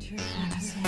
True fantasy.